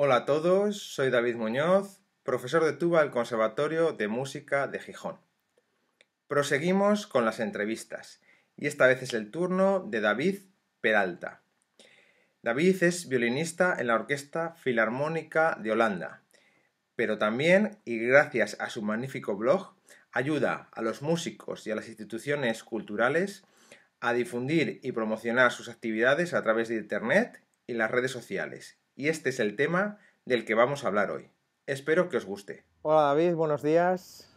Hola a todos, soy David Muñoz, profesor de tuba del Conservatorio de Música de Gijón. Proseguimos con las entrevistas y esta vez es el turno de David Peralta. David es violinista en la Orquesta Filarmónica de Holanda, pero también, y gracias a su magnífico blog, ayuda a los músicos y a las instituciones culturales a difundir y promocionar sus actividades a través de Internet y las redes sociales. Y este es el tema del que vamos a hablar hoy. Espero que os guste. Hola David, buenos días.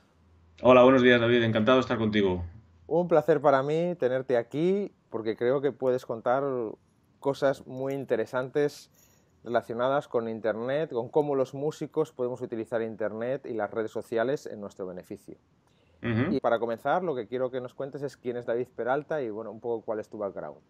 Hola, buenos días David, encantado de estar contigo. Un placer para mí tenerte aquí porque creo que puedes contar cosas muy interesantes relacionadas con Internet, con cómo los músicos podemos utilizar Internet y las redes sociales en nuestro beneficio. Y para comenzar, lo que quiero que nos cuentes es quién es David Peralta y bueno, un poco cuál es tu background.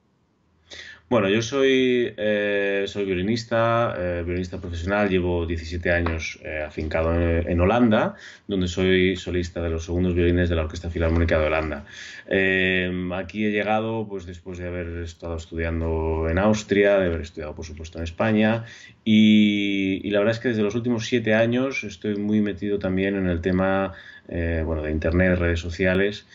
Bueno, yo soy, eh, soy violinista, eh, violinista profesional, llevo 17 años eh, afincado en, Holanda, donde soy solista de los segundos violines de la Orquesta Filarmónica de Holanda. aquí he llegado pues, después de haber estado estudiando en Austria, de haber estudiado por supuesto en España, y, y la verdad es que desde los últimos siete años estoy muy metido también en el tema bueno, de Internet, redes sociales,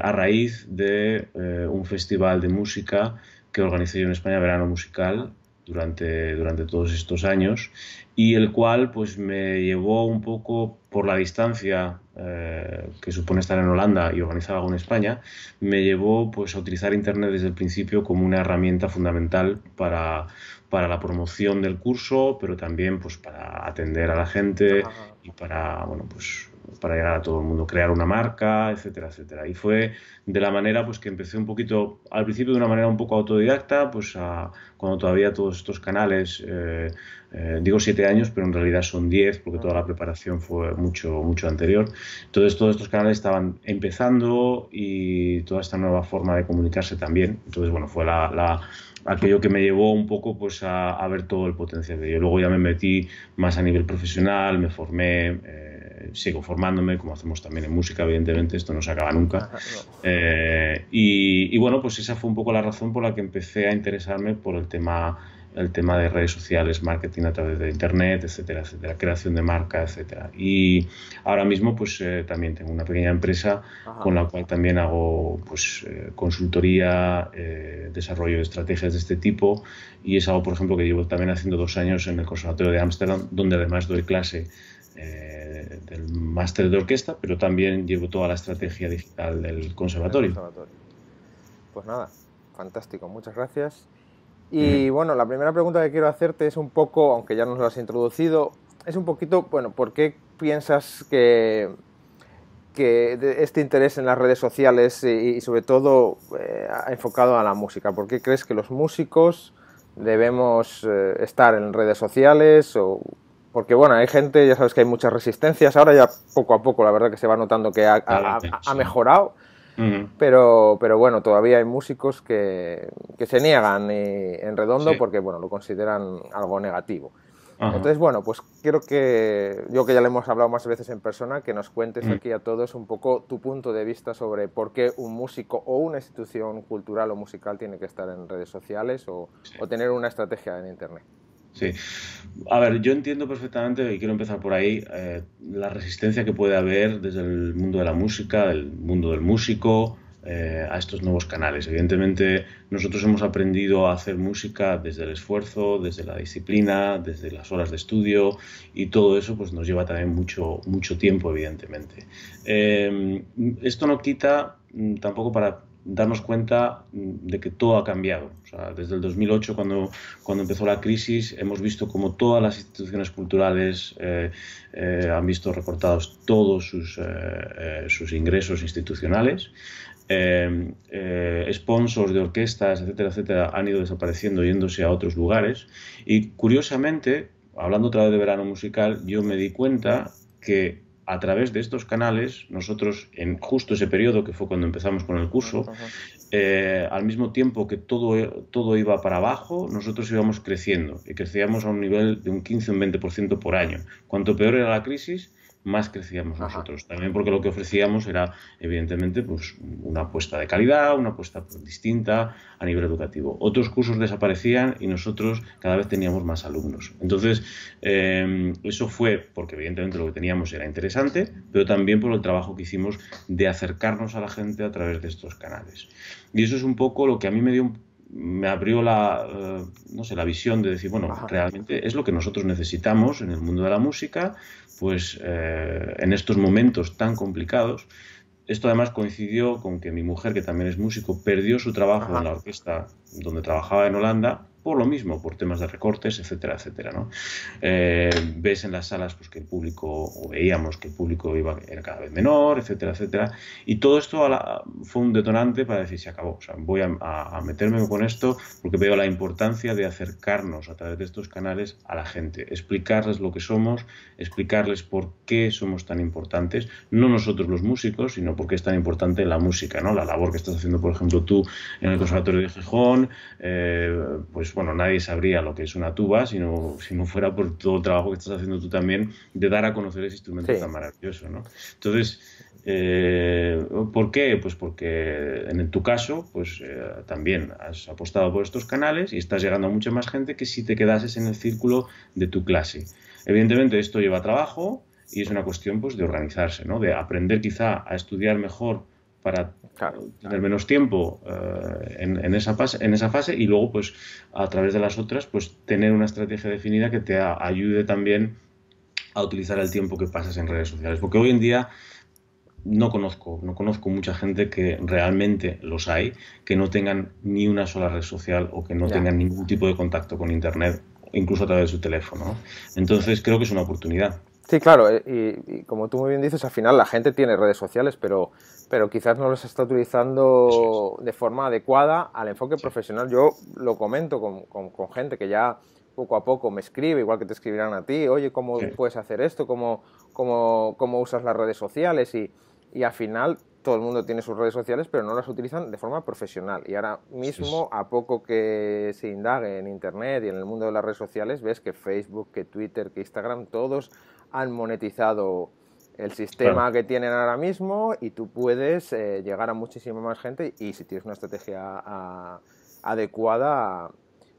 a raíz de un festival de música que organicé yo en España, Verano Musical, durante, durante todos estos años y el cual pues me llevó un poco por la distancia eh, que supone estar en Holanda y organizar algo en España, me llevó pues a utilizar Internet desde el principio como una herramienta fundamental para, para la promoción del curso, pero también pues para atender a la gente y para, bueno, pues para llegar a todo el mundo, crear una marca, etcétera, etcétera. Y fue de la manera pues que empecé un poquito, al principio de una manera un poco autodidacta, pues cuando todavía todos estos canales, eh, eh, digo siete años, pero en realidad son diez, porque toda la preparación fue mucho, mucho anterior. Entonces todos estos canales estaban empezando y toda esta nueva forma de comunicarse también. Entonces, bueno, fue aquello que me llevó un poco pues a, ver todo el potencial de ello. Luego ya me metí más a nivel profesional, me formé. Eh, sigo formándome, como hacemos también en música, evidentemente, esto no se acaba nunca. Eh, y, bueno, pues esa fue un poco la razón por la que empecé a interesarme por el tema, el tema de redes sociales, marketing a través de Internet, etcétera, etcétera, creación de marca, etcétera. Y ahora mismo, pues eh, también tengo una pequeña empresa con la cual también hago pues, eh, consultoría, desarrollo de estrategias de este tipo y es algo, por ejemplo, que llevo también haciendo dos años en el Conservatorio de Ámsterdam, donde además doy clase eh, del máster de orquesta, pero también llevo toda la estrategia digital del conservatorio. Pues nada, fantástico, muchas gracias. Y bueno, la primera pregunta que quiero hacerte es un poco, aunque ya nos lo has introducido, es un poquito, bueno, ¿por qué piensas que, que este interés en las redes sociales y, sobre todo eh, enfocado a la música? ¿Por qué crees que los músicos debemos eh, estar en redes sociales o porque bueno, hay gente, ya sabes que hay muchas resistencias, ahora ya poco a poco la verdad que se va notando que ha, mejorado, pero, pero bueno, todavía hay músicos que, se niegan en redondo porque bueno, lo consideran algo negativo. Entonces, bueno, pues quiero que, yo que ya le hemos hablado más veces en persona, que nos cuentes aquí a todos un poco tu punto de vista sobre por qué un músico o una institución cultural o musical tiene que estar en redes sociales o, o tener una estrategia en Internet. Sí. A ver, yo entiendo perfectamente, y quiero empezar por ahí, eh, la resistencia que puede haber desde el mundo de la música, del mundo del músico, eh, a estos nuevos canales. Evidentemente, nosotros hemos aprendido a hacer música desde el esfuerzo, desde la disciplina, desde las horas de estudio, y todo eso pues, nos lleva también mucho, mucho tiempo, evidentemente. Eh, esto no quita mm, tampoco para darnos cuenta mm, de que todo ha cambiado. desde el 2008, cuando, cuando empezó la crisis, hemos visto como todas las instituciones culturales eh, eh, han visto recortados todos sus, eh, sus ingresos institucionales. sponsors de orquestas, etcétera, etcétera, han ido desapareciendo, yéndose a otros lugares. Y curiosamente, hablando otra vez de verano musical, yo me di cuenta que a través de estos canales, nosotros en justo ese periodo, que fue cuando empezamos con el curso, eh, al mismo tiempo que todo, todo iba para abajo, nosotros íbamos creciendo y crecíamos a un nivel de un 15 o un 20% por año. Cuanto peor era la crisis, más crecíamos nosotros. También porque lo que ofrecíamos era, evidentemente, pues una apuesta de calidad, una apuesta distinta a nivel educativo. Otros cursos desaparecían y nosotros cada vez teníamos más alumnos. Entonces, eh, eso fue porque evidentemente lo que teníamos era interesante, pero también por el trabajo que hicimos de acercarnos a la gente a través de estos canales. Y eso es un poco lo que a mí me dio me abrió la, eh, no sé, la visión de decir, bueno, realmente es lo que nosotros necesitamos en el mundo de la música, pues eh, en estos momentos tan complicados. Esto además coincidió con que mi mujer, que también es músico, perdió su trabajo en la orquesta donde trabajaba en Holanda por lo mismo, por temas de recortes, etcétera, etcétera. ¿no? Eh, ves en las salas pues, que el público, o veíamos que el público iba, era cada vez menor, etcétera, etcétera. Y todo esto fue un detonante para decir, se acabó. O sea, voy a, meterme con esto porque veo la importancia de acercarnos a través de estos canales a la gente, explicarles lo que somos, explicarles por qué somos tan importantes, no nosotros los músicos, sino por qué es tan importante la música, ¿no? la labor que estás haciendo, por ejemplo, tú en el Conservatorio de Gijón, eh, pues bueno, nadie sabría lo que es una tuba si no, si no fuera por todo el trabajo que estás haciendo tú también de dar a conocer ese instrumento tan maravilloso, ¿no? Entonces, eh, ¿por qué? Pues porque en tu caso, pues eh, también has apostado por estos canales y estás llegando a mucha más gente que si te quedases en el círculo de tu clase. Evidentemente esto lleva trabajo y es una cuestión pues de organizarse, ¿no? De aprender quizá a estudiar mejor para tener menos tiempo eh, en, esa fase, en esa fase y luego pues a través de las otras pues tener una estrategia definida que te ayude también a utilizar el tiempo que pasas en redes sociales porque hoy en día no conozco, no conozco mucha gente que realmente los hay, que no tengan ni una sola red social o que no tengan ningún tipo de contacto con internet, incluso a través de su teléfono. Entonces creo que es una oportunidad. Sí, claro, eh, y, como tú muy bien dices, al final la gente tiene redes sociales, pero, pero quizás no las está utilizando de forma adecuada al enfoque profesional. Yo lo comento con, con, gente que ya poco a poco me escribe, igual que te escribirán a ti, oye, ¿cómo puedes hacer esto? ¿Cómo, cómo, cómo usas las redes sociales? Y, y al final todo el mundo tiene sus redes sociales, pero no las utilizan de forma profesional. Y ahora mismo, a poco que se indague en Internet y en el mundo de las redes sociales, ves que Facebook, que Twitter, que Instagram, todos han monetizado el sistema que tienen ahora mismo y tú puedes eh, llegar a muchísima más gente y si tienes una estrategia adecuada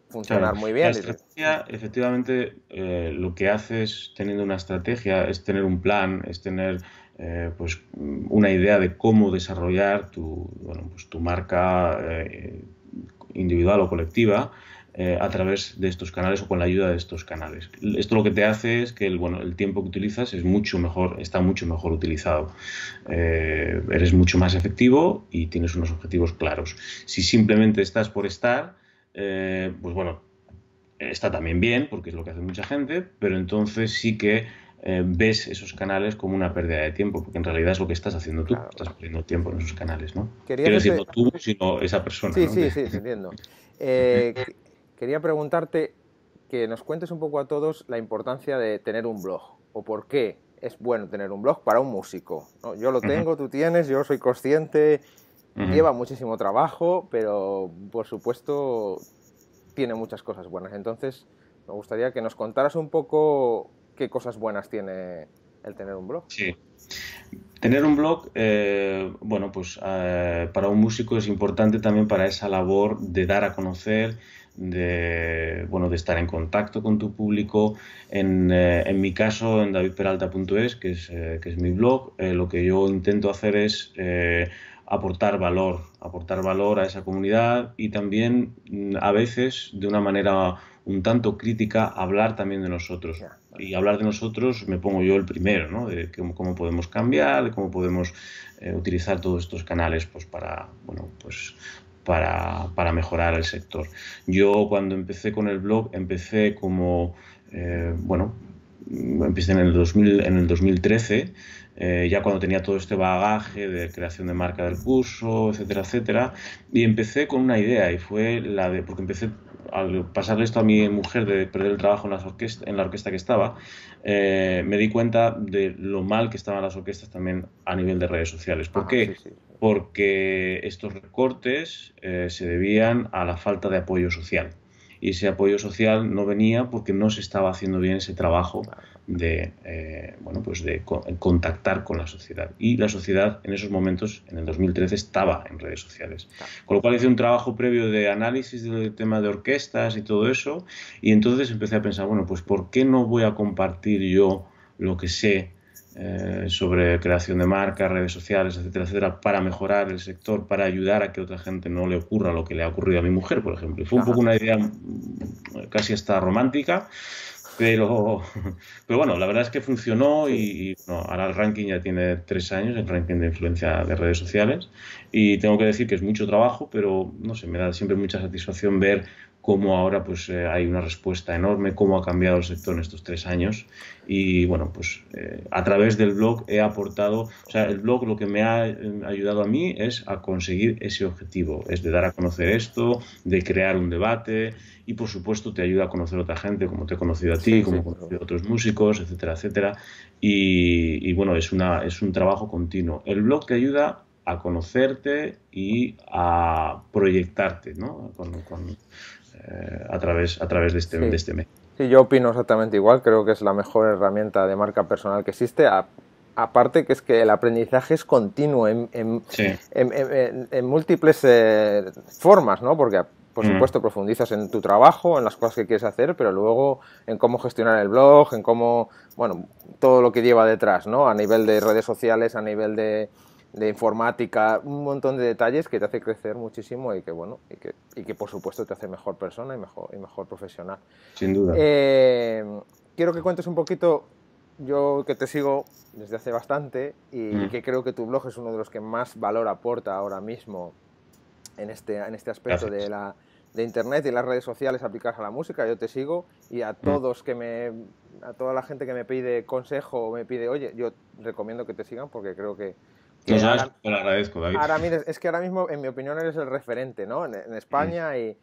funcionar muy bien. La estrategia, efectivamente, eh, lo que haces teniendo una estrategia es tener un plan, es tener eh, pues una idea de cómo desarrollar tu, bueno, pues, tu marca individual o colectiva eh, a través de estos canales o con la ayuda de estos canales. Esto lo que te hace es que el, bueno, el tiempo que utilizas es mucho mejor, está mucho mejor utilizado. Eh, eres mucho más efectivo y tienes unos objetivos claros. Si simplemente estás por estar, eh, pues bueno, está también bien, porque es lo que hace mucha gente, pero entonces sí que ves esos canales como una pérdida de tiempo, porque en realidad es lo que estás haciendo tú, estás perdiendo tiempo en esos canales, ¿no? Quiero decir, no tú, sino esa persona. Sí, sí, sí, entiendo. quería preguntarte que nos cuentes un poco a todos la importancia de tener un blog o por qué es bueno tener un blog para un músico. Yo lo tengo, tú tienes, yo soy consciente, lleva muchísimo trabajo, pero por supuesto tiene muchas cosas buenas. Entonces, me gustaría que nos contaras un poco qué cosas buenas tiene el tener un blog. Sí. Tener un blog, eh, bueno, pues eh, para un músico es importante también para esa labor de dar a conocer de, bueno, de estar en contacto con tu público. En, eh, en mi caso, en davidperalta.es, que, es, eh, que es mi blog, eh, lo que yo intento hacer es aportar valor, aportar valor a esa comunidad y también mm, a veces de una manera un tanto crítica hablar también de nosotros. Y hablar de nosotros me pongo yo el primero, ¿no? De cómo, cómo podemos cambiar, de cómo podemos utilizar todos estos canales pues, para, bueno, pues, para, mejorar el sector. Yo cuando empecé con el blog empecé como, eh, bueno, empecé en el, 2000, en el 2013, eh, ya cuando tenía todo este bagaje de creación de marca del curso, etcétera, etcétera, y empecé con una idea y fue la de, porque empecé al pasarle esto a mi mujer de perder el trabajo en, las en la orquesta que estaba, eh, me di cuenta de lo mal que estaban las orquestas también a nivel de redes sociales. ¿Por qué? Porque estos recortes eh, se debían a la falta de apoyo social. Y ese apoyo social no venía porque no se estaba haciendo bien ese trabajo de, eh, bueno, pues de contactar con la sociedad. Y la sociedad en esos momentos, en el 2013, estaba en redes sociales. Con lo cual hice un trabajo previo de análisis del tema de orquestas y todo eso, y entonces empecé a pensar, bueno, pues ¿por qué no voy a compartir yo lo que sé eh, sobre creación de marcas, redes sociales, etcétera, etcétera, para mejorar el sector, para ayudar a que otra gente no le ocurra lo que le ha ocurrido a mi mujer, por ejemplo. fue un poco una idea casi hasta romántica, pero, pero bueno, la verdad es que funcionó y, ahora el ranking ya tiene tres años, el ranking de influencia de redes sociales, y tengo que decir que es mucho trabajo, pero no sé, me da siempre mucha satisfacción ver cómo ahora pues eh, hay una respuesta enorme, cómo ha cambiado el sector en estos tres años y bueno, pues eh, a través del blog he aportado, o sea, el blog lo que me ha eh, ayudado a mí es a conseguir ese objetivo, es de dar a conocer esto, de crear un debate y por supuesto te ayuda a conocer a otra gente, como te he conocido a ti, como he conocido a otros músicos, etcétera, etcétera. Y, bueno, es, una, es un trabajo continuo. El blog te ayuda a conocerte y a proyectarte, ¿no? Con, eh, a, través, a través de este, de este mes. Sí, yo opino exactamente igual, creo que es la mejor herramienta de marca personal que existe. aparte que es que el aprendizaje es continuo en, en, en, múltiples eh, formas, ¿no? Porque por mm. supuesto profundizas en tu trabajo, en las cosas que quieres hacer, pero luego en cómo gestionar el blog, en cómo, bueno, todo lo que lleva detrás, ¿no? A nivel de redes sociales, a nivel de, de informática, un montón de detalles que te hace crecer muchísimo y que, bueno, y que, y que por supuesto te hace mejor persona y mejor, y mejor profesional. Sin duda. Eh, quiero que cuentes un poquito, yo que te sigo desde hace bastante y mm. que creo que tu blog es uno de los que más valor aporta ahora mismo en este, en este aspecto de la de internet y las redes sociales aplicadas a la música, yo te sigo y a mm. todos que me a toda la gente que me pide consejo o me pide, oye, yo recomiendo que te sigan porque creo que, te lo agradezco, David. Ahora, es que ahora mismo, en mi opinión, eres el referente, ¿no? En, España mm. y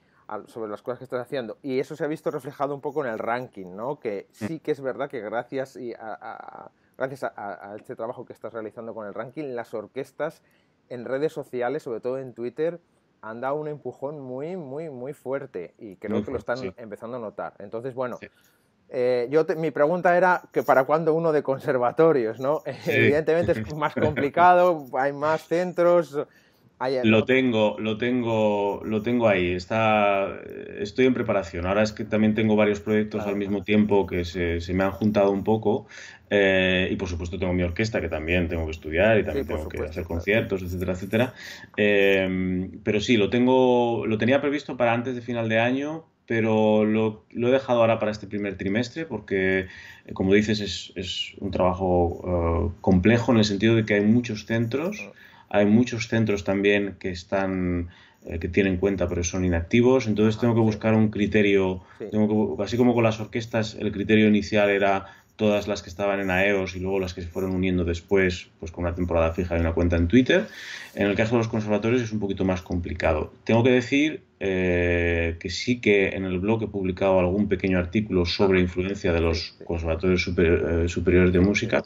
sobre las cosas que estás haciendo. Y eso se ha visto reflejado un poco en el ranking, ¿no? Que mm. sí que es verdad que gracias, y a, gracias a, este trabajo que estás realizando con el ranking, las orquestas en redes sociales, sobre todo en Twitter, han dado un empujón muy, muy, muy fuerte y creo que lo están empezando a notar. Entonces, bueno, eh, yo mi pregunta era que para cuándo uno de conservatorios, ¿no? Evidentemente es más complicado, hay más centros. Lo tengo, lo tengo, lo tengo ahí. Está, estoy en preparación. Ahora es que también tengo varios proyectos al mismo tiempo que se, me han juntado un poco. Eh, y por supuesto tengo mi orquesta que también tengo que estudiar y también tengo que hacer conciertos, etcétera, etcétera. Eh, pero sí, lo tengo, lo tenía previsto para antes de final de año, pero lo, he dejado ahora para este primer trimestre porque, eh, como dices, es, un trabajo eh, complejo en el sentido de que hay muchos centros, hay muchos centros también que están eh, que tienen cuenta pero son inactivos, entonces tengo que buscar un criterio, tengo que, así como con las orquestas el criterio inicial era todas las que estaban en AEOS y luego las que se fueron uniendo después, pues con una temporada fija y una cuenta en Twitter. En el caso de los conservatorios es un poquito más complicado. Tengo que decir eh, que sí que en el blog he publicado algún pequeño artículo sobre influencia de los conservatorios eh, superiores de música.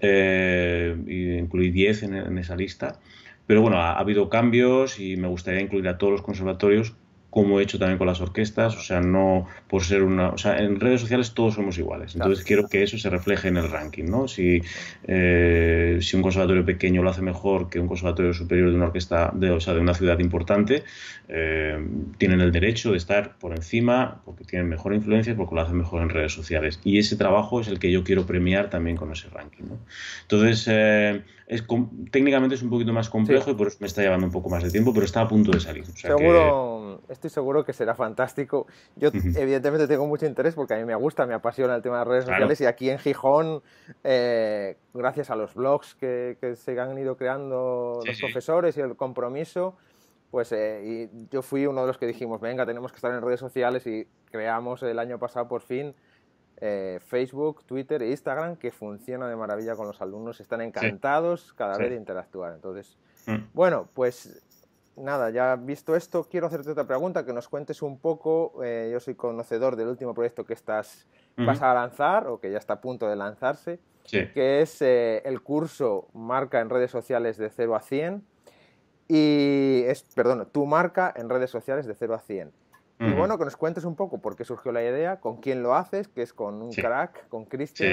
Eh, incluí 10 en, esa lista. Pero bueno, ha habido cambios y me gustaría incluir a todos los conservatorios como he hecho también con las orquestas, o sea, no por ser una, o sea, en redes sociales todos somos iguales, entonces quiero que eso se refleje en el ranking, ¿no? Si, eh, si un conservatorio pequeño lo hace mejor que un conservatorio superior de una orquesta, de, o sea, de una ciudad importante, eh, tienen el derecho de estar por encima porque tienen mejor influencia, porque lo hacen mejor en redes sociales, y ese trabajo es el que yo quiero premiar también con ese ranking, ¿no? Entonces, eh, es, técnicamente es un poquito más complejo y por eso me está llevando un poco más de tiempo, pero está a punto de salir. Seguro estoy seguro que será fantástico. Yo evidentemente tengo mucho interés porque a mí me gusta, me apasiona el tema de las redes sociales y aquí en Gijón, eh, gracias a los blogs que, se han ido creando los profesores y el compromiso, pues eh, y yo fui uno de los que dijimos, venga, tenemos que estar en redes sociales y creamos el año pasado por fin eh, Facebook, Twitter e Instagram que funciona de maravilla con los alumnos, están encantados cada vez de interactuar. Entonces, mm. bueno, pues nada, ya visto esto, quiero hacerte otra pregunta, que nos cuentes un poco, eh, yo soy conocedor del último proyecto que estás, vas a lanzar o que ya está a punto de lanzarse, que es eh, el curso Marca en redes sociales de 0 a 100 y es, perdón, tu marca en redes sociales de 0 a 100. Y bueno, que nos cuentes un poco por qué surgió la idea, con quién lo haces, que es con un crack, con Christian.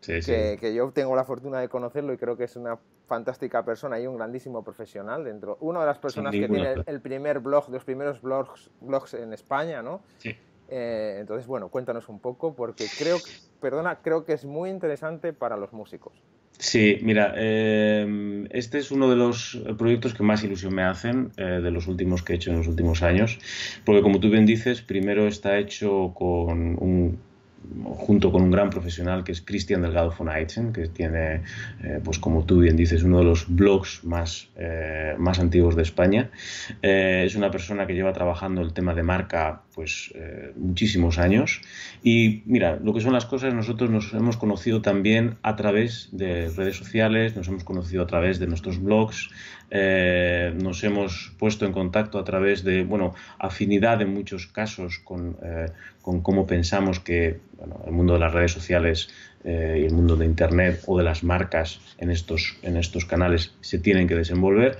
Sí, que, que, yo tengo la fortuna de conocerlo y creo que es una fantástica persona y un grandísimo profesional dentro. Una de las personas que tiene el, primer blog, los primeros blogs, blogs en España, ¿no? Sí. Eh, entonces, bueno, cuéntanos un poco, porque creo, perdona, creo que es muy interesante para los músicos. Sí, mira, eh, este es uno de los proyectos que más ilusión me hacen eh, de los últimos que he hecho en los últimos años, porque como tú bien dices, primero está hecho con un junto con un gran profesional que es Cristian Delgado von Eichen, que tiene, eh, pues como tú bien dices, uno de los blogs más, eh, más antiguos de España. Eh, es una persona que lleva trabajando el tema de marca pues muchísimos años y mira, lo que son las cosas, nosotros nos hemos conocido también a través de redes sociales, nos hemos conocido a través de nuestros blogs, nos hemos puesto en contacto a través de, bueno, afinidad en muchos casos con, con cómo pensamos que el mundo de las redes sociales eh, y el mundo de Internet o de las marcas en estos, en estos canales se tienen que desenvolver.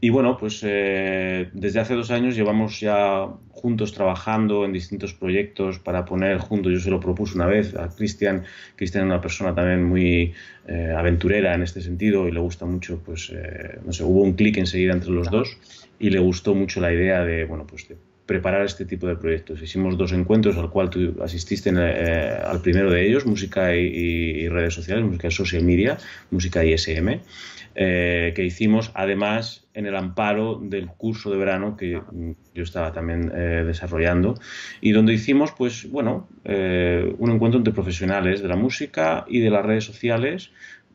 Y bueno, pues eh, desde hace dos años llevamos ya juntos trabajando en distintos proyectos para poner juntos, yo se lo propuse una vez a Cristian, Cristian es una persona también muy eh, aventurera en este sentido y le gusta mucho, pues, no sé, hubo un clic enseguida entre los dos y le gustó mucho la idea de, bueno, pues de preparar este tipo de proyectos. Hicimos dos encuentros al cual tú asististe eh, al primero de ellos, música y, redes sociales, música y social media, música ISM, eh, que hicimos además en el amparo del curso de verano que yo estaba también eh, desarrollando y donde hicimos pues bueno un encuentro entre profesionales de la música y de las redes sociales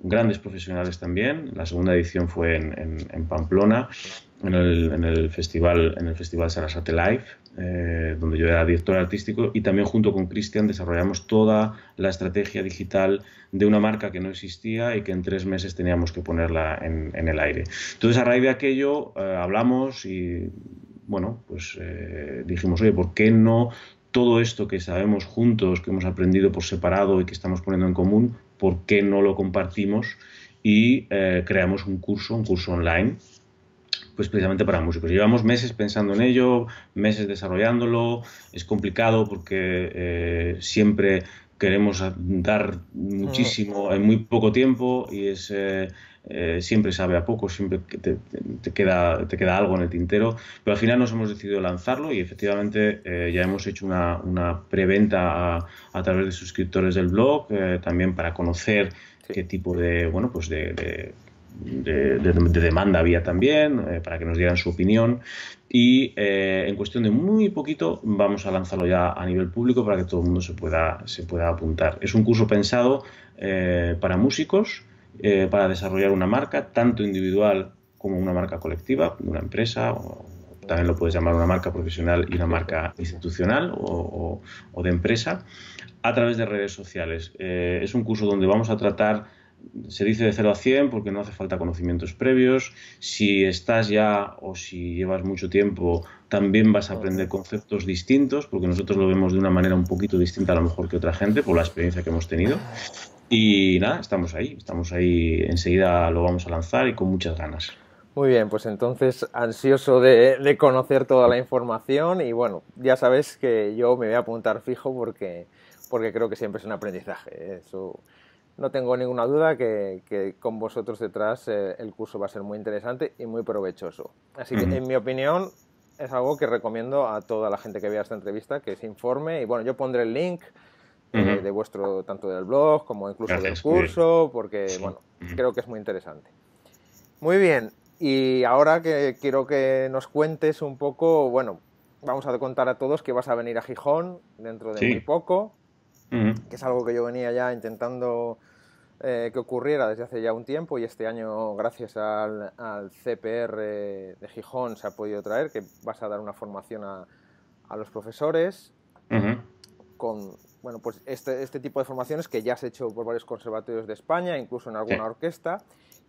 grandes profesionales también. La segunda edición fue en Pamplona en el, festival en el festival Sarasate Live, eh, donde yo era director artístico y también junto con Cristian desarrollamos toda la estrategia digital de una marca que no existía y que en tres meses teníamos que ponerla en, el aire. Entonces a raíz de aquello eh, hablamos y bueno, pues eh, dijimos, oye, ¿por qué no todo esto que sabemos juntos, que hemos aprendido por separado y que estamos poniendo en común, ¿por qué no lo compartimos? Y creamos un curso, un curso online pues precisamente para músicos. Llevamos meses pensando en ello, meses desarrollándolo, es complicado porque eh, siempre queremos dar muchísimo en muy poco tiempo y es eh, eh, siempre sabe a poco, siempre te, te, queda, te queda algo en el tintero, pero al final nos hemos decidido lanzarlo y efectivamente ya hemos hecho una, una preventa a, a, través de suscriptores del blog, también para conocer qué tipo de, bueno, pues de de, demanda había también, eh, para que nos dieran su opinión. Y eh, en cuestión de muy poquito vamos a lanzarlo ya a nivel público para que todo el mundo se pueda, se pueda apuntar. Es un curso pensado eh, para músicos, para desarrollar una marca, tanto individual como una marca colectiva, de una empresa, o también lo puedes llamar una marca profesional y una marca institucional o, o de empresa, a través de redes sociales. es un curso donde vamos a tratar se dice de 0 a 100 porque no hace falta conocimientos previos. Si estás ya o si llevas mucho tiempo, también vas a aprender conceptos distintos porque nosotros lo vemos de una manera un poquito distinta a lo mejor que otra gente por la experiencia que hemos tenido. Y nada, estamos ahí, estamos ahí, enseguida lo vamos a lanzar y con muchas ganas. Muy bien, pues entonces ansioso de, de conocer toda la información y bueno, ya sabes que yo me voy a apuntar fijo porque, porque creo que siempre es un aprendizaje. Eso, no tengo ninguna duda que, con vosotros detrás eh, el curso va a ser muy interesante y muy provechoso. Así que, en mi opinión, es algo que recomiendo a toda la gente que vea esta entrevista que se informe. Y bueno, yo pondré el link eh, de vuestro, tanto del blog como incluso del curso, porque bueno, creo que es muy interesante. Muy bien, y ahora que quiero que nos cuentes un poco, bueno, vamos a contar a todos que vas a venir a Gijón dentro de muy poco que es algo que yo venía ya intentando eh, que ocurriera desde hace ya un tiempo y este año, gracias al, CPR de Gijón, se ha podido traer, que vas a dar una formación a, los profesores. Con bueno, pues este, este, tipo de formaciones que ya has hecho por varios conservatorios de España, incluso en alguna orquesta.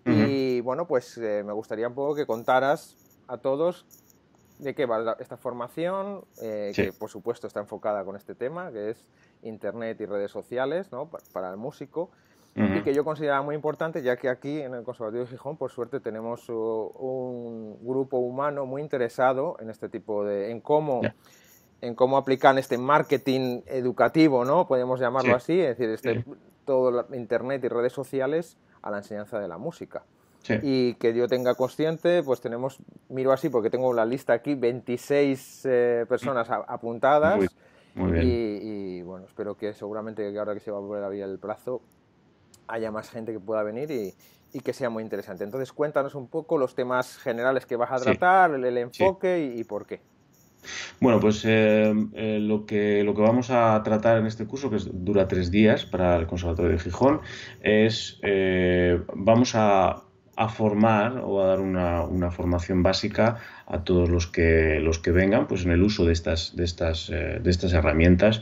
Y bueno, pues eh, me gustaría un poco que contaras a todos de qué va esta formación, eh, que por supuesto está enfocada con este tema, que es Internet y redes sociales ¿no? para el músico, y que yo consideraba muy importante, ya que aquí en el Conservatorio de Gijón, por suerte, tenemos un grupo humano muy interesado en este tipo de, en cómo en cómo aplican este marketing educativo, ¿no? Podemos llamarlo así, es decir, este, todo Internet y redes sociales a la enseñanza de la música. Y que yo tenga consciente, pues tenemos, miro así porque tengo la lista aquí, 26 eh, personas apuntadas. Muy, bien. Y, bueno, espero que seguramente que ahora que se va a volver a abrir el plazo haya más gente que pueda venir y, que sea muy interesante. Entonces cuéntanos un poco los temas generales que vas a tratar, el, enfoque y por qué. Bueno, pues eh, eh, lo, que, lo que vamos a tratar en este curso, que dura tres días para el Conservatorio de Gijón, es eh, vamos a, formar o a dar una, formación básica a todos los que, los que vengan pues en el uso de estas, de estas, de estas herramientas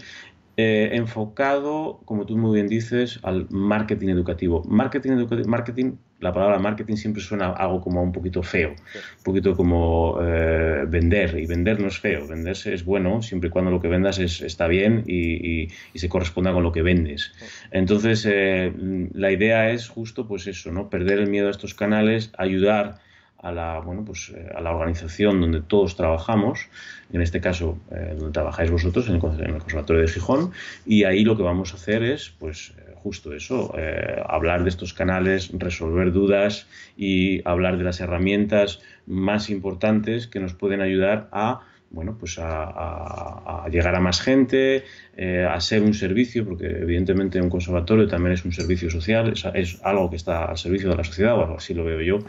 enfocado, como tú muy bien dices, al marketing educativo. Marketing, educativo, marketing la palabra marketing siempre suena algo como un poquito feo, un poquito como eh, vender, y vender no es feo, venderse es bueno siempre y cuando lo que vendas está bien y, se corresponda con lo que vendes. Entonces, eh, la idea es justo pues eso, ¿no? perder el miedo a estos canales, ayudar a la, bueno, pues, eh, a la organización donde todos trabajamos, en este caso donde trabajáis vosotros, en el, Conservatorio de Gijón, y ahí lo que vamos a hacer es pues, justo eso, eh, hablar de estos canales, resolver dudas y hablar de las herramientas más importantes que nos pueden ayudar a bueno, pues a, llegar a más gente, eh, a ser un servicio, porque evidentemente un conservatorio también es un servicio social, es, algo que está al servicio de la sociedad, o así lo veo yo,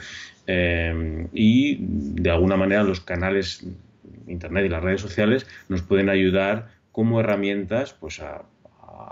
eh, y de alguna manera los canales Internet y las redes sociales nos pueden ayudar como herramientas pues a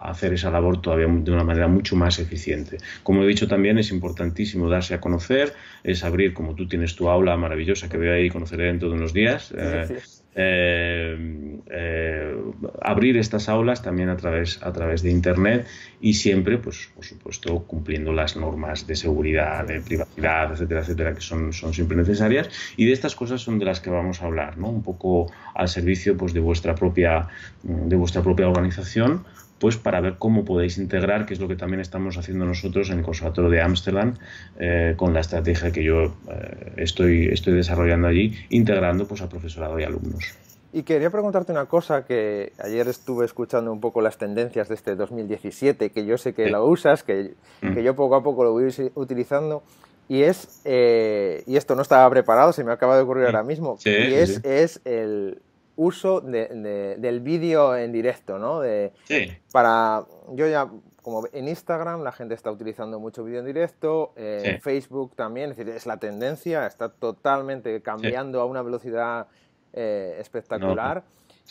hacer esa labor todavía de una manera mucho más eficiente. Como he dicho también, es importantísimo darse a conocer, es abrir, como tú tienes tu aula maravillosa que veo ahí, conoceré dentro de unos días. Eh, eh, eh, abrir estas aulas también a través, a través de Internet y siempre, pues, por supuesto, cumpliendo las normas de seguridad, de privacidad, etcétera, etcétera, que son, son siempre necesarias. Y de estas cosas son de las que vamos a hablar, ¿no? Un poco al servicio pues, de, vuestra propia, de vuestra propia organización pues para ver cómo podéis integrar, que es lo que también estamos haciendo nosotros en el Conservatorio de Ámsterdam, eh, con la estrategia que yo eh, estoy, estoy desarrollando allí, integrando pues, a profesorado y alumnos. Y quería preguntarte una cosa, que ayer estuve escuchando un poco las tendencias de este 2017, que yo sé que lo usas, que, mm. que, yo poco a poco lo voy utilizando, y es, eh, y esto no estaba preparado, se me acaba de ocurrir ahora mismo, y es, es el, uso del vídeo en directo, ¿no? De, sí. Para, yo ya, como en Instagram la gente está utilizando mucho vídeo en directo, en Facebook también, es decir, es la tendencia, está totalmente cambiando a una velocidad eh, espectacular.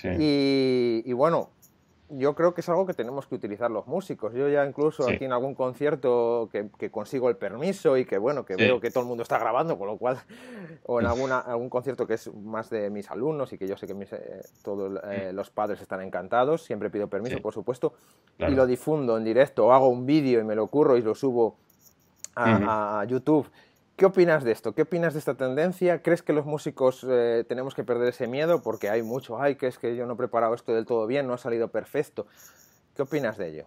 Y, y, bueno, yo creo que es algo que tenemos que utilizar los músicos. Yo ya incluso aquí en algún concierto que, consigo el permiso y que bueno, que veo que todo el mundo está grabando, con lo cual, o en alguna, algún concierto que es más de mis alumnos y que yo sé que eh, todos eh, los padres están encantados, siempre pido permiso, por supuesto, y lo difundo en directo, o hago un vídeo y me lo curro y lo subo a YouTube ¿Qué opinas de esto? ¿Qué opinas de esta tendencia? ¿Crees que los músicos eh, tenemos que perder ese miedo? Porque hay mucho, ay, que es que yo no he preparado esto del todo bien, no ha salido perfecto. ¿Qué opinas de ello?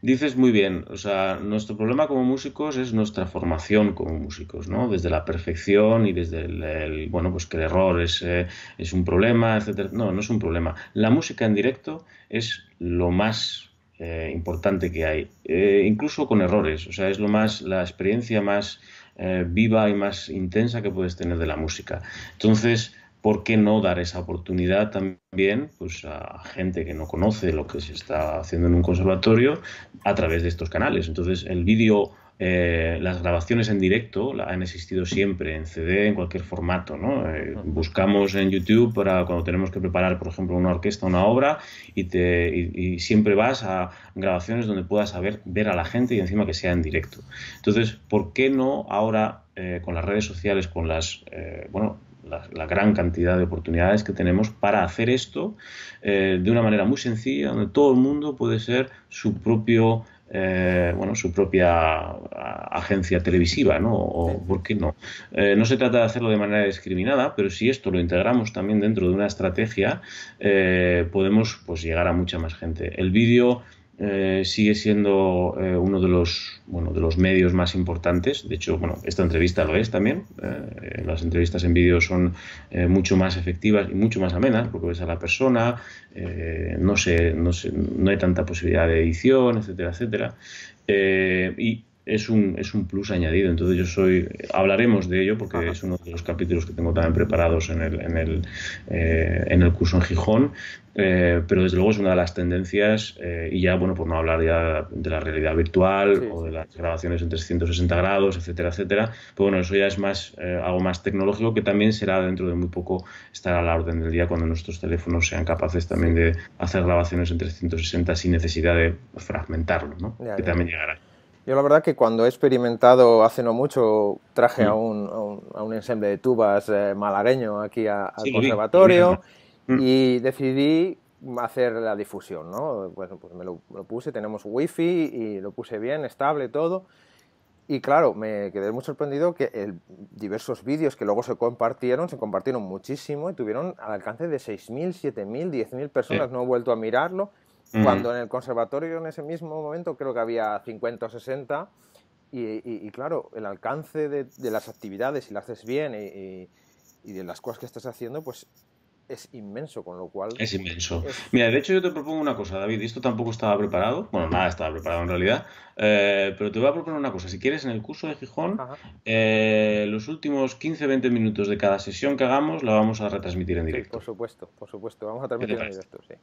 Dices muy bien, o sea, nuestro problema como músicos es nuestra formación como músicos, ¿no? Desde la perfección y desde el, bueno, pues que el error es, eh, es un problema, etcétera. No, no es un problema. La música en directo es lo más eh, importante que hay, incluso con errores, o sea, es lo más, la experiencia más eh, viva y más intensa que puedes tener de la música. Entonces, ¿por qué no dar esa oportunidad también pues, a gente que no conoce lo que se está haciendo en un conservatorio a través de estos canales? Entonces, el vídeo eh, las grabaciones en directo han existido siempre, en CD, en cualquier formato. ¿no? Eh, buscamos en YouTube para cuando tenemos que preparar, por ejemplo, una orquesta, una obra, y, te, y, siempre vas a grabaciones donde puedas saber, ver a la gente y encima que sea en directo. Entonces, ¿por qué no ahora eh, con las redes sociales, con las, bueno, la, la, gran cantidad de oportunidades que tenemos para hacer esto de una manera muy sencilla, donde todo el mundo puede ser su propio eh, bueno, su propia agencia televisiva, ¿no? O por qué no. Eh, no se trata de hacerlo de manera discriminada, pero si esto lo integramos también dentro de una estrategia, eh, podemos pues, llegar a mucha más gente. El vídeo eh, sigue siendo eh, uno de los, bueno, de los medios más importantes. De hecho, bueno, esta entrevista lo es también. Eh, las entrevistas en vídeo son mucho más efectivas y mucho más amenas porque ves a la persona, no, sé, no, no hay tanta posibilidad de edición, etcétera, etcétera. y es un, es un plus añadido. Entonces yo soy, hablaremos de ello porque es uno de los capítulos que tengo también preparados en el, en el, eh, en el curso en Gijón, eh, pero desde luego es una de las tendencias eh, y ya, bueno, por no hablar ya de la realidad virtual o de las grabaciones en 360 grados, etcétera, etcétera. Pero bueno, eso ya es más algo más tecnológico que también será dentro de muy poco estar a la orden del día cuando nuestros teléfonos sean capaces también de hacer grabaciones en 360 sin necesidad de fragmentarlo, ¿no? que también llegará. Yo la verdad que cuando he experimentado hace no mucho, traje a, mm. un, a, un, ensemble de tubas eh, malagueño aquí al conservatorio mm. y decidí hacer la difusión, ¿no? Bueno, pues me lo, puse, tenemos wifi y lo puse bien, estable, todo. Y claro, me quedé muy sorprendido que el, diversos vídeos que luego se compartieron, se compartieron muchísimo y tuvieron al alcance de 6.000, 7.000, 10.000 personas. No he vuelto a mirarlo cuando en el conservatorio en ese mismo momento creo que había 50 o 60 y, claro, el alcance de, las actividades, si lo haces bien y, de las cosas que estás haciendo, pues es inmenso, con lo cual... Es inmenso. Mira, de hecho yo te propongo una cosa, David, y esto tampoco estaba preparado, bueno, nada estaba preparado en realidad, eh, pero te voy a proponer una cosa, si quieres, en el curso de Gijón, eh, los últimos 15-20 minutos de cada sesión que hagamos la vamos a retransmitir en directo. por supuesto, por supuesto, vamos a transmitir en directo, sí.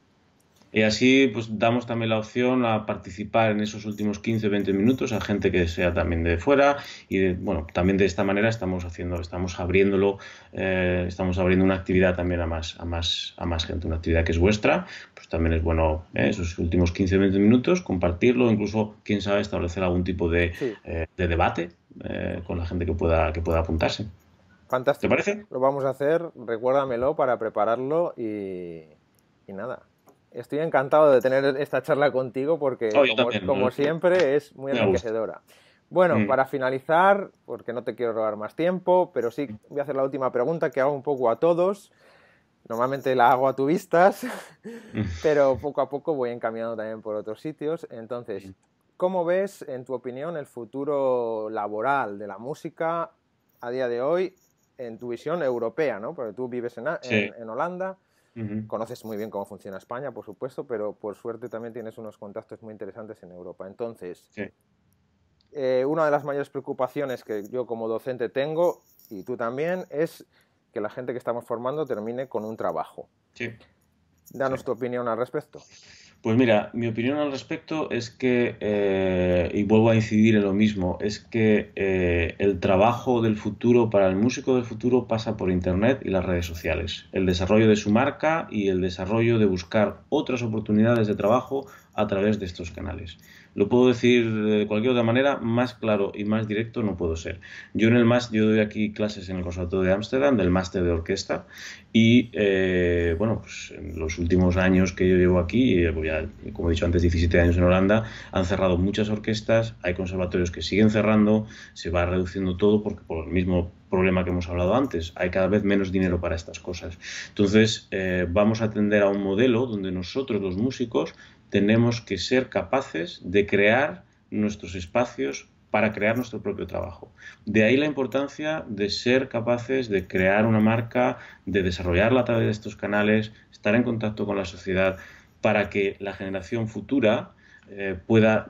Y así pues damos también la opción a participar en esos últimos 15-20 minutos a gente que sea también de fuera y bueno, también de esta manera estamos haciendo, estamos abriéndolo, eh, estamos abriendo una actividad también a más, a más, a más gente, una actividad que es vuestra, pues también es bueno eh, esos últimos 15-20 minutos compartirlo, incluso quién sabe establecer algún tipo de, eh, de debate con la gente que pueda, que pueda apuntarse. Fantástico. ¿Te parece? Lo vamos a hacer, recuérdamelo para prepararlo y, y nada, Estoy encantado de tener esta charla contigo porque, oh, como, siempre, es muy enriquecedora. Bueno, mm. para finalizar, porque no te quiero robar más tiempo, pero sí voy a hacer la última pregunta que hago un poco a todos. Normalmente la hago a tu vistas, mm. pero poco a poco voy encaminando también por otros sitios. Entonces, mm. ¿cómo ves, en tu opinión, el futuro laboral de la música a día de hoy en tu visión europea? ¿no? Porque tú vives en, en Holanda. Conoces muy bien cómo funciona España, por supuesto, pero por suerte también tienes unos contactos muy interesantes en Europa. Entonces, eh, una de las mayores preocupaciones que yo como docente tengo, y tú también, es que la gente que estamos formando termine con un trabajo. Danos tu opinión al respecto. Pues mira, mi opinión al respecto es que, eh, y vuelvo a incidir en lo mismo, es que eh, el trabajo del futuro para el músico del futuro pasa por Internet y las redes sociales. El desarrollo de su marca y el desarrollo de buscar otras oportunidades de trabajo a través de estos canales. Lo puedo decir de cualquier otra manera, más claro y más directo no puedo ser. Yo en el más, yo doy aquí clases en el Conservatorio de Ámsterdam, del máster de orquesta, y eh, bueno, pues en los últimos años que yo llevo aquí, eh, como he dicho antes, 17 años en Holanda, han cerrado muchas orquestas, hay conservatorios que siguen cerrando, se va reduciendo todo porque por el mismo problema que hemos hablado antes, hay cada vez menos dinero para estas cosas. Entonces, eh, vamos a tender a un modelo donde nosotros, los músicos, tenemos que ser capaces de crear nuestros espacios para crear nuestro propio trabajo. De ahí la importancia de ser capaces de crear una marca, de desarrollarla a través de estos canales, estar en contacto con la sociedad, para que la generación futura eh, pueda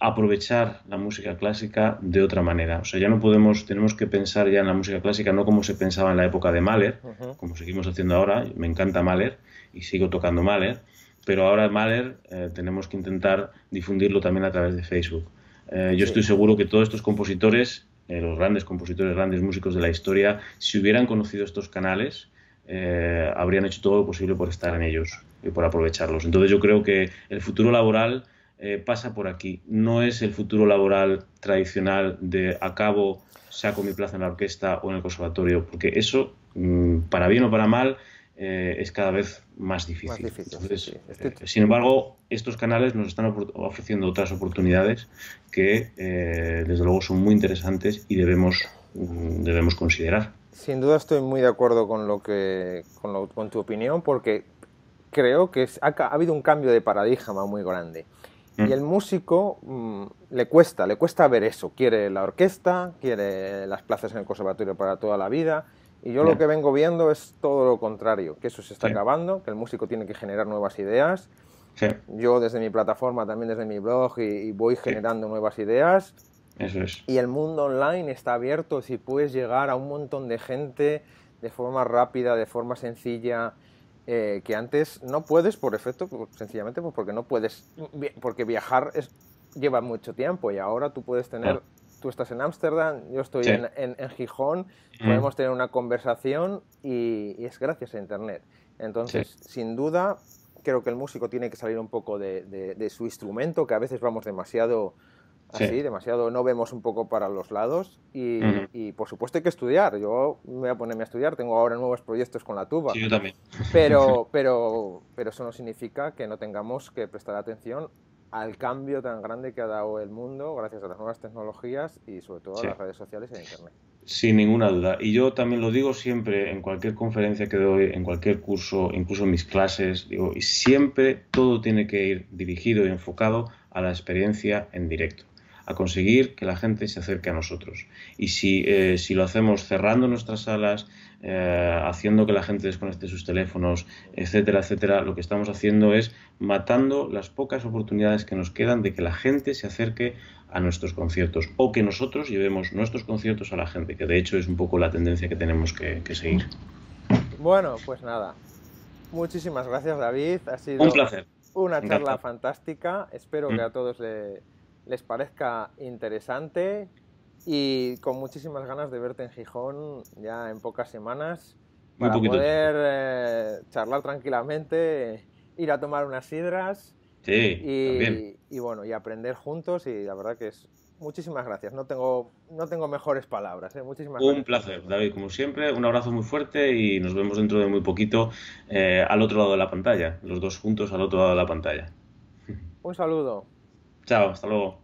aprovechar la música clásica de otra manera. O sea, ya no podemos, tenemos que pensar ya en la música clásica no como se pensaba en la época de Mahler, como seguimos haciendo ahora, me encanta Mahler y sigo tocando Mahler, pero ahora Mahler eh, tenemos que intentar difundirlo también a través de Facebook. Eh, yo estoy seguro que todos estos compositores, eh, los grandes compositores, grandes músicos de la historia, si hubieran conocido estos canales, habrían hecho todo lo posible por estar en ellos y por aprovecharlos. Entonces yo creo que el futuro laboral pasa por aquí. No es el futuro laboral tradicional de acabo, saco mi plaza en la orquesta o en el conservatorio, porque eso, mm, para bien o para mal, eh, es cada vez más difícil. Eh, sin embargo, estos canales nos están ofreciendo otras oportunidades que eh, desde luego son muy interesantes y debemos, mm, debemos considerar. Sin duda estoy muy de acuerdo con, lo que, con, con tu opinión porque creo que ha, ha, habido un cambio de paradigma muy grande. Y el músico mm, le cuesta, le cuesta ver eso. Quiere la orquesta, quiere las plazas en el conservatorio para toda la vida. Y yo lo que vengo viendo es todo lo contrario, que eso se está acabando, que el músico tiene que generar nuevas ideas. Yo desde mi plataforma, también desde mi blog, y, voy generando nuevas ideas. Eso es. Y el mundo online está abierto, si puedes llegar a un montón de gente de forma rápida, de forma sencilla, eh, que antes no puedes por efecto, sencillamente pues porque no puedes, porque viajar es, lleva mucho tiempo y ahora tú puedes tener, tú estás en Ámsterdam, yo estoy en, en, Gijón, podemos tener una conversación y, es gracias a Internet. Entonces, sin duda, creo que el músico tiene que salir un poco de, de su instrumento, que a veces vamos demasiado así, demasiado, no vemos un poco para los lados y, por supuesto hay que estudiar. Yo me voy a ponerme a estudiar, tengo ahora nuevos proyectos con la tuba. Sí, yo también. Pero, pero, pero eso no significa que no tengamos que prestar atención al cambio tan grande que ha dado el mundo gracias a las nuevas tecnologías y sobre todo a las redes sociales e Internet. Sin ninguna duda. Y yo también lo digo siempre en cualquier conferencia que doy, en cualquier curso, incluso en mis clases, digo, y siempre todo tiene que ir dirigido y enfocado a la experiencia en directo a conseguir que la gente se acerque a nosotros. Y si, eh, si lo hacemos cerrando nuestras salas, eh, haciendo que la gente desconecte sus teléfonos, etcétera, etcétera, lo que estamos haciendo es matando las pocas oportunidades que nos quedan de que la gente se acerque a nuestros conciertos o que nosotros llevemos nuestros conciertos a la gente, que de hecho es un poco la tendencia que tenemos que, seguir. Bueno, pues nada. Muchísimas gracias, David. Ha sido un placer. Una charla fantástica. Espero que mm. a todos le, les parezca interesante y con muchísimas ganas de verte en Gijón ya en pocas semanas para poder eh, charlar tranquilamente, ir a tomar unas sidras y, y, bueno y aprender juntos y la verdad que es muchísimas gracias. No tengo no tengo mejores palabras. ¿eh? Muchísimas un placer, David, como siempre. Un abrazo muy fuerte y nos vemos dentro de muy poquito eh, al otro lado de la pantalla, los dos juntos al otro lado de la pantalla. Un saludo. Chao, hasta luego.